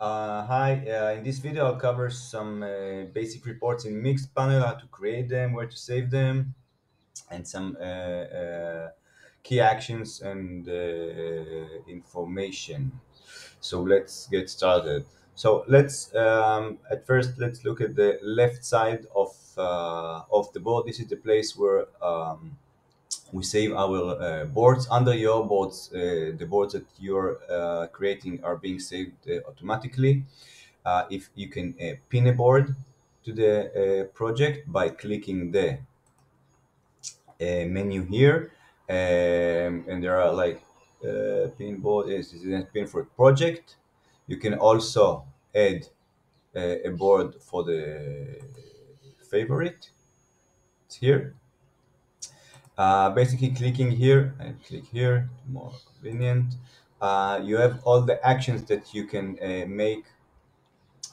uh, hi. Uh, in this video, I'll cover some uh, basic reports in Mixpanel, how to create them, where to save them, and some uh, uh, key actions and uh, information. So let's get started. So let's um, at first let's look at the left side of of the board. This is the place where um, we save our uh, boards under your boards. Uh, the boards that you're uh, creating are being saved uh, automatically. Uh, if you can uh, pin a board to the project by clicking the menu here, um, and there are like pin board is a pin for project. You can also add a board for the favorite. It's here uh, basically clicking here and click here, more convenient. Uh, you have all the actions that you can uh, make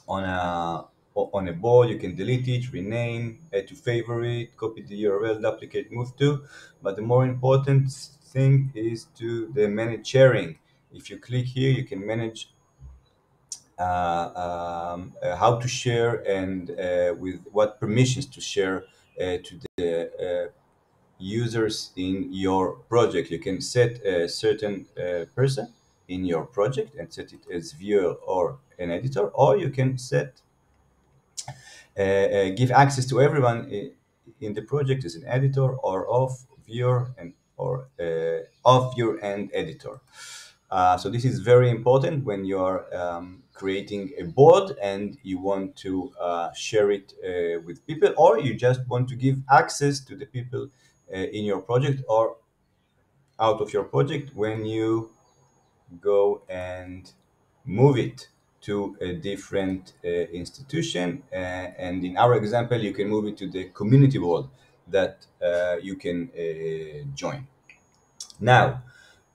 on a on a board. You can delete it, rename, add to favorite, copy the URL, duplicate, move to. But the more important thing is to the manage sharing. If you click here, you can manage uh, um, uh, how to share and uh, with what permissions to share to the users in your project. You can set a certain uh, person in your project and set it as viewer or an editor, or you can set uh, uh, give access to everyone in the project as an editor or of viewer and or uh, of viewer and editor. Uh, so this is very important when you're um, creating a board and you want to uh, share it with people or you just want to give access to the people in your project or out of your project when you go and move it to a different uh, institution. Uh, and in our example, you can move it to the community board that uh, you can uh, join. Now,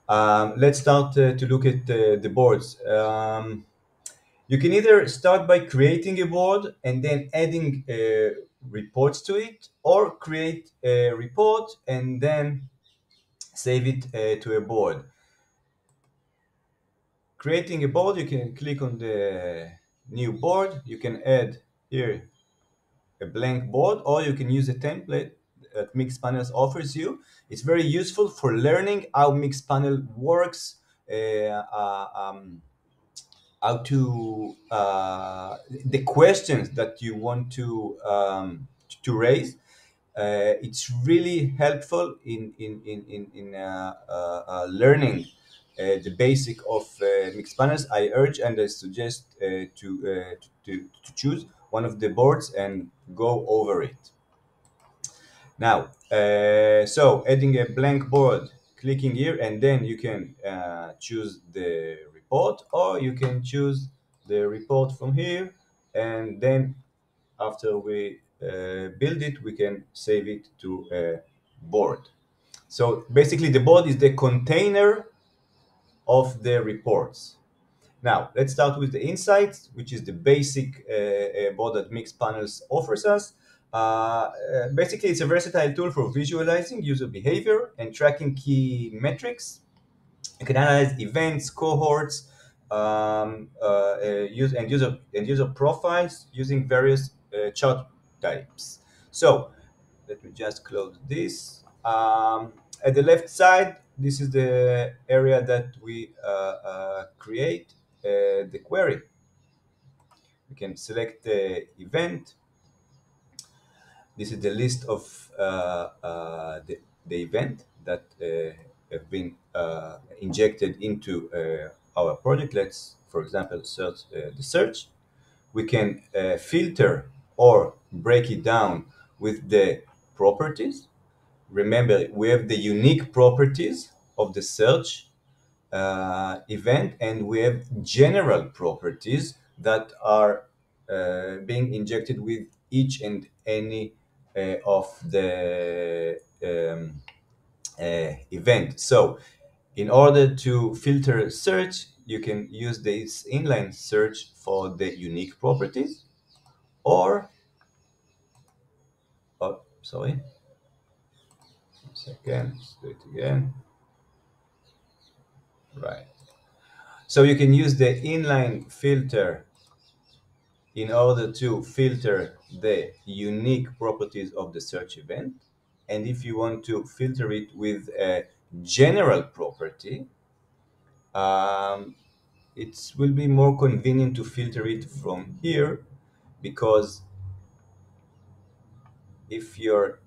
um, let's start uh, to look at the boards. Um, you can either start by creating a board and then adding reports to it or create a report and then save it uh, to a board. Creating a board, you can click on the new board. You can add here a blank board or you can use a template that Mixpanels offers you. It's very useful for learning how Mixpanel works, uh, uh, um, how to uh, the questions that you want to um, to raise. Uh, it's really helpful in in in in, in uh, uh, uh learning uh, the basic of Mixpanels. I urge and I suggest to, to to choose one of the boards and go over it. Now, so adding a blank board, clicking here, and then you can choose the report or you can choose the report from here and then after we uh, build it we can save it to a board. So basically the board is the container of the reports. Now let's start with the insights which is the basic uh, uh board that Mixpanels offers us. Uh, uh, basically it's a versatile tool for visualizing user behavior and tracking key metrics you can analyze events, cohorts, um, uh, uh, use and user and user profiles using various uh, chart types. So let me just close this. Um, at the left side, this is the area that we uh, uh, create uh, the query. We can select the event. This is the list of the, the event that have been uh, injected into uh, our project. Let's, for example, search uh, the search. We can filter or break it down with the properties. Remember, we have the unique properties of the search uh, event and we have general properties that are uh, being injected with each and any uh, of the um, uh, Uh, event. So in order to filter search, you can use this inline search for the unique properties or, oh, sorry, one second, let's do it again. Right. So you can use the inline filter in order to filter the unique properties of the search event. And if you want to filter it with a general property, um, it will be more convenient to filter it from here because if you're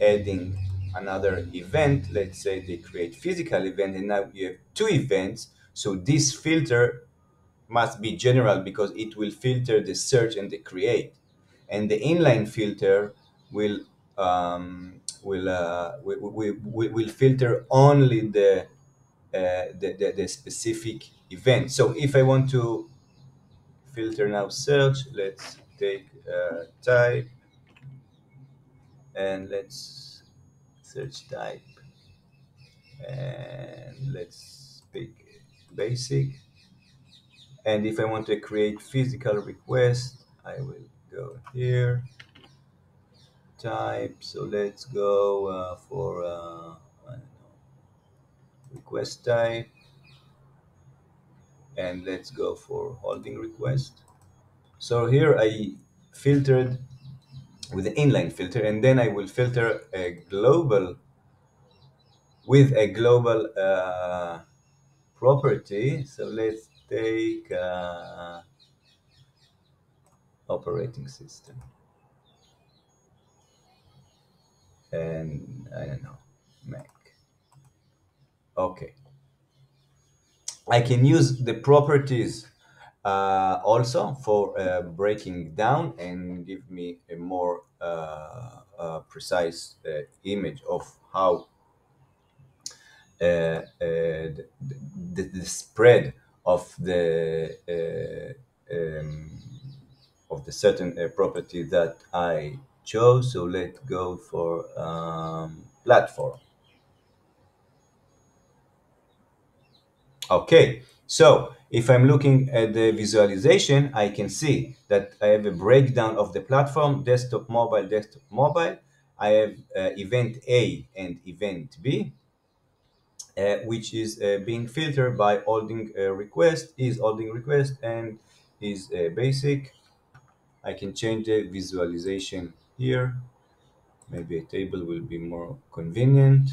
adding another event, let's say they create physical event and now you have two events, so this filter must be general because it will filter the search and the create. And the inline filter will um, will, uh, will, will, will filter only the, uh, the, the, the specific event. So if I want to filter now search, let's take uh, type and let's search type. And let's pick basic. And if I want to create physical request I will go here type. So let's go uh, for uh, request type. And let's go for holding request. So here I filtered with the inline filter and then I will filter a global with a global uh, property. So let's take uh, operating system and I don't know Mac. Okay. I can use the properties uh, also for uh, breaking down and give me a more uh, uh precise uh, image of how uh, the, the, spread of the um, of the certain property that I chose. So let's go for um, platform. Okay, so if I'm looking at the visualization, I can see that I have a breakdown of the platform, desktop, mobile, desktop, mobile. I have uh, event A and event B, uh, which is uh, being filtered by holding request, is holding request, and is basic. I can change the visualization here. Maybe a table will be more convenient.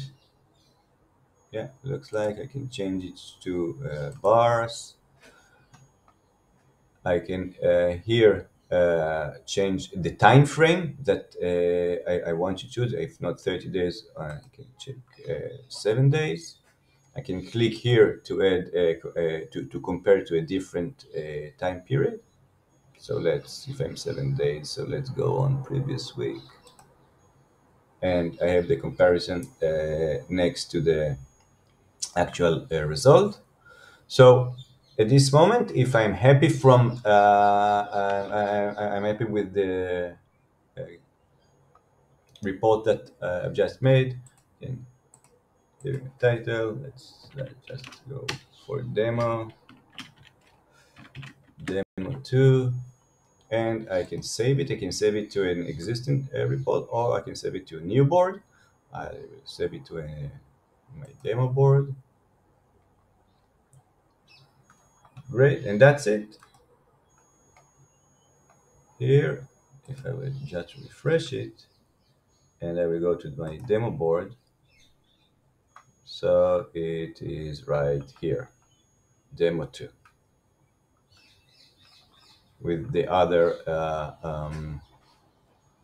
Yeah looks like I can change it to uh, bars. I can uh, here uh, change the time frame that uh, I, I, want to. Choose if not 30 days I can check uh, seven days. I can click here to add uh, to, to compare to a different time period so let's if I'm seven days so let's go on previous week. And I have the comparison next to the actual uh, result. So at this moment, if I'm happy from, uh, uh I, am happy with the uh, report that uh, I've just made, give a title, let's, let's just go for demo, demo 2, and I can save it. I can save it to an existing uh, report or I can save it to a new board. I will save it to a, my demo board. Great, and that's it. Here, if I will just refresh it, and I will go to my demo board. So it is right here, demo 2, with the other uh, um,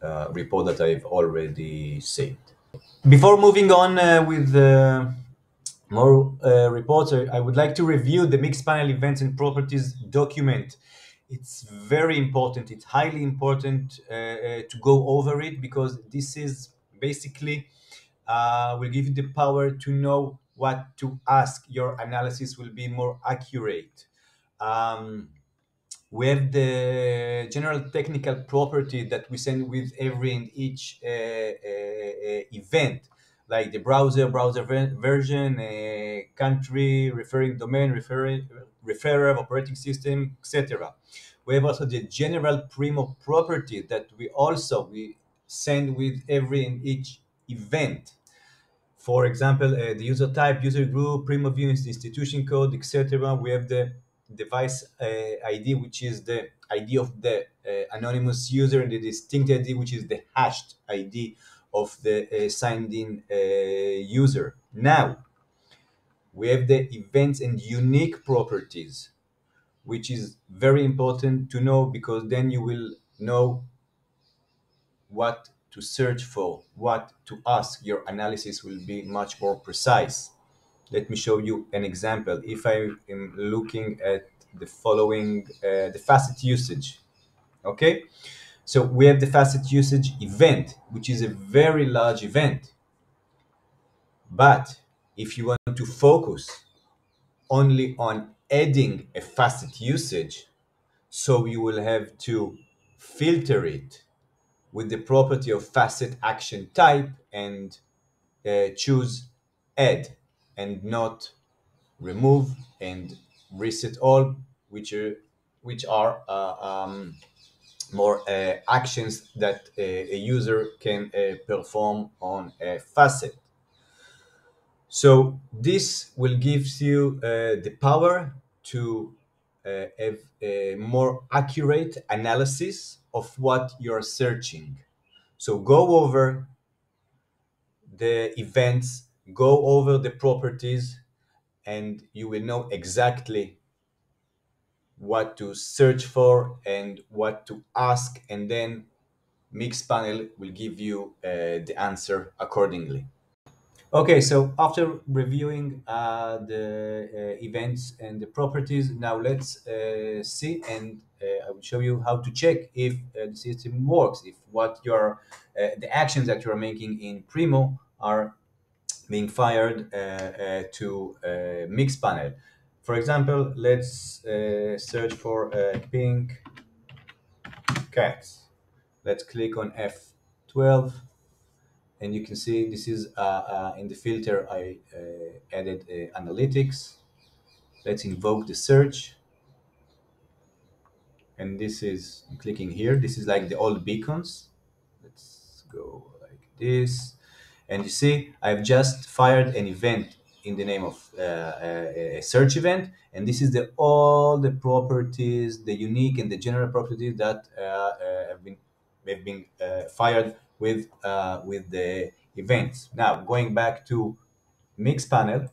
uh, report that I've already saved. Before moving on uh, with the more uh, reports, I would like to review the Mixpanel events and properties document. It's very important. It's highly important uh, uh, to go over it because this is basically uh, will give you the power to know what to ask. Your analysis will be more accurate. Um, we have the general technical property that we send with every and each uh, uh, uh event like the browser, browser version, uh, country, referring domain, referring, referrer, operating system, etc. We have also the general Primo property that we also we send with every and each event. for example, uh, the user type, user group, Primo view, institution code, etc. We have the device uh, ID, which is the ID of the uh, anonymous user, and the distinct ID, which is the hashed ID of the uh, signed in user. Now, we have the events and unique properties, which is very important to know because then you will know what to search for, what to ask. Your analysis will be much more precise. Let me show you an example. If I am looking at the following, uh, the facet usage, okay? So we have the facet usage event, which is a very large event. But if you want to focus only on adding a facet usage, so you will have to filter it with the property of facet action type and uh, choose add and not remove and reset all, which are which are uh, um, more uh, actions that a, a user can uh, perform on a facet. So this will give you uh, the power to uh, have a more accurate analysis of what you're searching. So go over the events, go over the properties, and you will know exactly what to search for and what to ask, and then Mixpanel will give you uh, the answer accordingly. Okay, so after reviewing uh, the uh, events and the properties, now let's uh, see and uh, I will show you how to check if uh, the system works, if what your the actions that you are making in Primo are being fired to a Mixpanel. For example, let's search for pink cats. Let's click on F12 and you can see this is uh, uh, in the filter I uh, added analytics. Let's invoke the search. And this is, I'm clicking here, this is like the old beacons. Let's go like this. And you see, I've just fired an event in the name of uh, a, a, search event. And this is the all the properties, the unique and the general properties that uh, uh, have been have been fired with uh, with the events. Now going back to Mixpanel,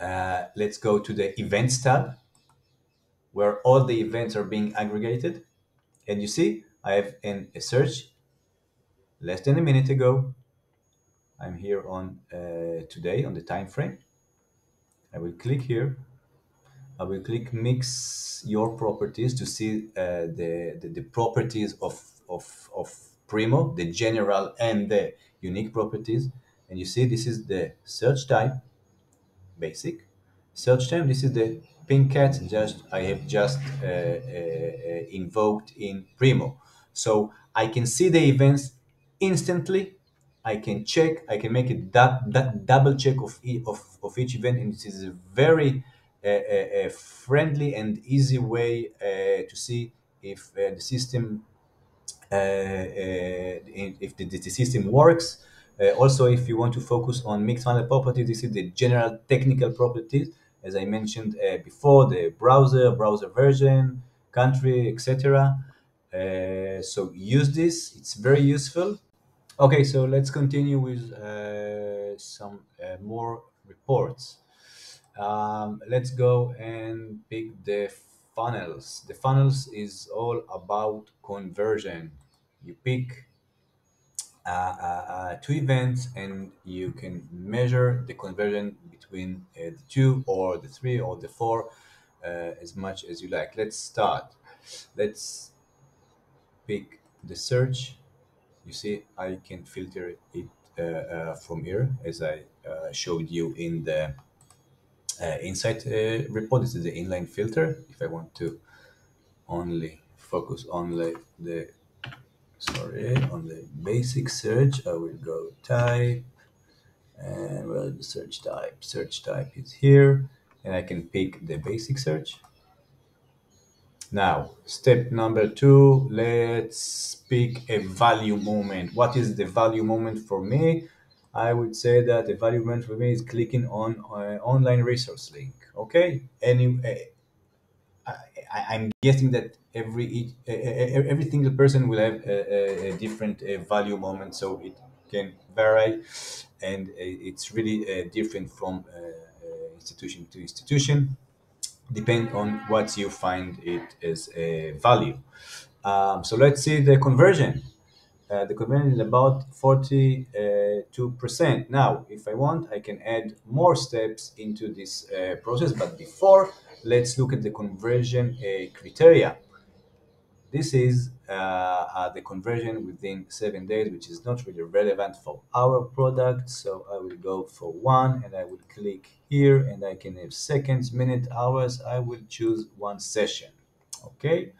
uh, let's go to the events tab where all the events are being aggregated. And you see, I have in a search less than a minute ago. I'm here on uh, today on the time frame. I will click here. I will click mix your properties to see uh, the, the, the properties of, of, of Primo, the general and the unique properties. And you see this is the search type, basic. Search type, this is the pink cat just I have just uh, uh, uh, invoked in Primo. So I can see the events instantly. I can check, I can make it that, that double check of, e of, of each event. And it is a very uh, uh, friendly and easy way uh, to see if the system uh, uh, if the, the, system works. Uh, also, if you want to focus on Mixpanel properties, this is the general technical properties, as I mentioned before, the browser, browser version, country, etc. so use this; it's very useful. Okay, so let's continue with uh, some uh, more reports. Um, let's go and pick the funnels. The funnels is all about conversion. You pick uh, uh, uh, two events and you can measure the conversion between uh, the two or the three or the four as much as you like. Let's start. Let's pick the search. You see, I can filter it uh, from here as I showed you in the uh, insight uh, report. This is the inline filter. If I want to only focus on the, the sorry on the basic search, I will go type and well the search type. Search type is here, and I can pick the basic search. Now, step number two, let's pick a value moment. What is the value moment for me? I would say that the value moment for me is clicking on uh, online resource link. Okay, any uh, I, am guessing that every every single person will have a, a, a different uh, value moment, so it can vary, and it's really different from institution to institution, depend on what you find it as a value. Um, so let's see the conversion. Uh, the conversion is about 42%. Now, if I want, I can add more steps into this uh, process, but before, let's look at the conversion uh, criteria. This is uh, uh, the conversion within seven days, which is not really relevant for our product. So I will go for one and I will click here and I can have seconds, minutes, hours. I will choose one session. Okay,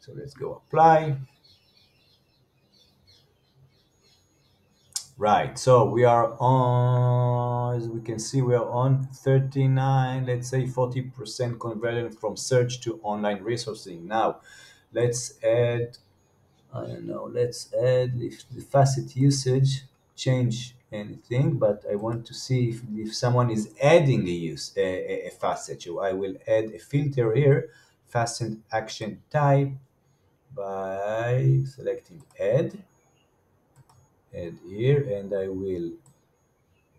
so let's go apply. Right, so we are on, as we can see, we are on 39, let's say 40% conversion from search to online resourcing. Now, let's add, I don't know, let's add if the facet usage change anything, but I want to see if, if someone is adding a use a, a, a facet. So I will add a filter here, facet action type by selecting add add here and I will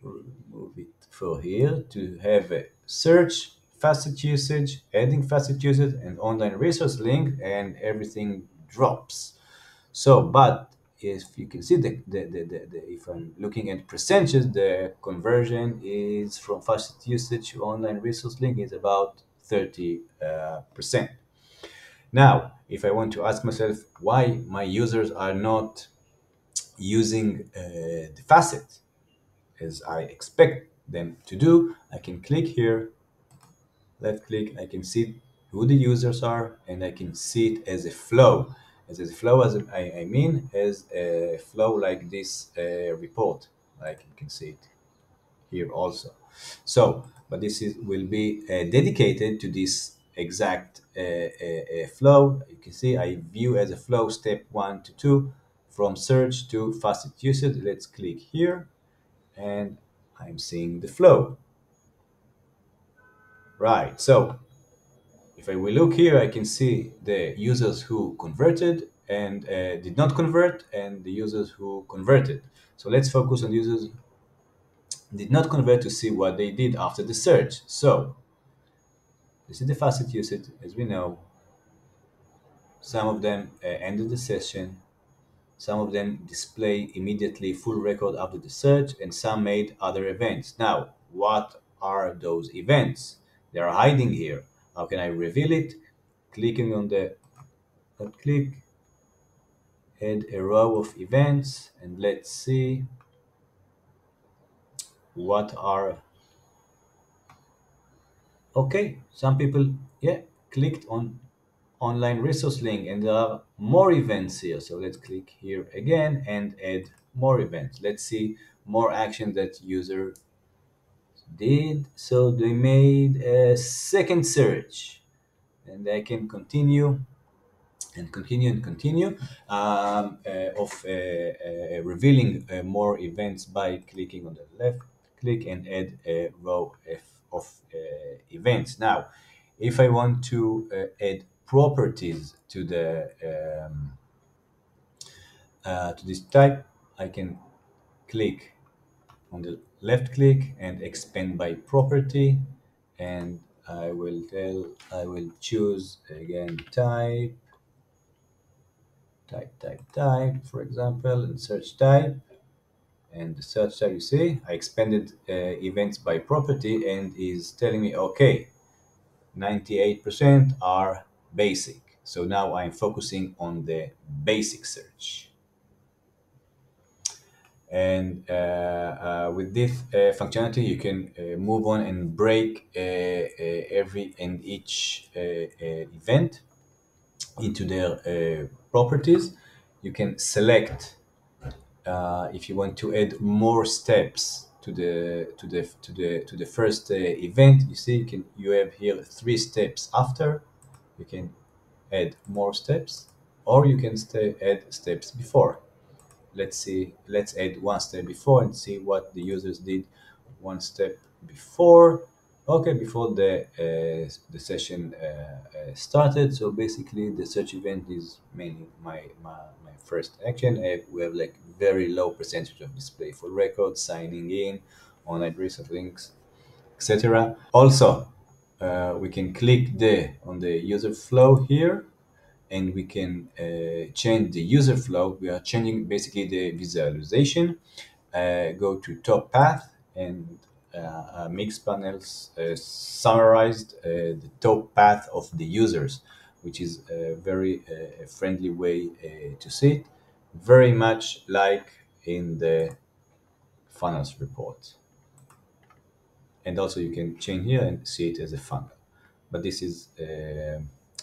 remove it for here to have a search facet usage adding facet usage and online resource link and everything drops. So but if you can see the, the, the, the, the if I'm looking at percentages the conversion is from facet usage to online resource link is about 30 uh, percent. Now if I want to ask myself why my users are not using uh, the facet as I expect them to do, I can click here, left click, I can see who the users are, and I can see it as a flow. As a flow, as I, mean, as a flow like this uh, report, like you can see it here also. So, but this is will be uh, dedicated to this exact uh, uh, uh flow. You can see I view as a flow step one to two, from search to facet usage. Let's click here and I'm seeing the flow. Right, so if I will look here, I can see the users who converted and uh, did not convert and the users who converted. So let's focus on users did not convert to see what they did after the search. So this is the facet usage, as we know. Some of them uh, ended the session, some of them display immediately full record after the search, and some made other events. Now, what are those events? They are hiding here. How can I reveal it? Clicking on the uh, click, add a row of events, and let's see what are okay some people yeah clicked on online resource link and there are more events here. So let's click here again and add more events. Let's see more action that user did. So they made a second search and I can continue and continue and continue um, uh, of uh, uh, revealing uh, more events by clicking on the left click and add a row of, of uh, events. Now, if I want to uh, add properties to the um, uh, to this type, I can click on the left click and expand by property and I will tell I will choose again type type type type for example and search type and the search type you see I expanded uh, events by property and is telling me okay 98% are basic. So now I'm focusing on the basic search. And uh, uh, with this uh, functionality, you can uh, move on and break uh, uh, every and each event into their properties. You can select if you want to add more steps to the to the to the to the first event. You see, you can you have here three steps after you can add more steps or you can stay, add steps before. Let's see, let's add one step before and see what the users did one step before. Okay, before the uh, the session uh, uh, started. So basically, the search event is mainly my my, my first action. Uh, we have like very low percentage of display for records, signing in, on address of links, etc. Also, uh, we can click the on the user flow here and we can uh, change the user flow. We are changing basically the visualization. Uh, go to top path and uh, uh, Mixpanels uh, summarized uh, the top path of the users, which is a very friendly way to see it. Very much like in the funnels report. And also you can change here and see it as a funnel. But this is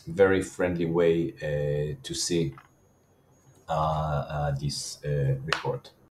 very friendly way uh, to see uh, uh, this report.